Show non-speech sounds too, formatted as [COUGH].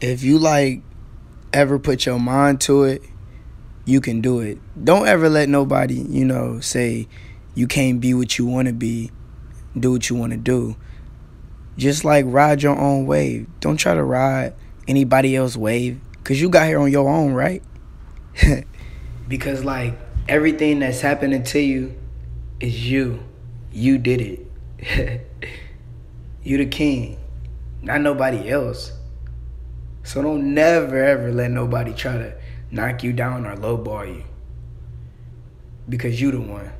if you like ever put your mind to it, you can do it. Don't ever let nobody, you know, say you can't be what you want to be, do what you want to do. Just like ride your own wave. Don't try to ride anybody else's wave cuz you got here on your own, right? [LAUGHS] because like everything that's happening to you is you. You did it. [LAUGHS] you the king, not nobody else. So don't never ever let nobody try to knock you down or lowball you. Because you the one.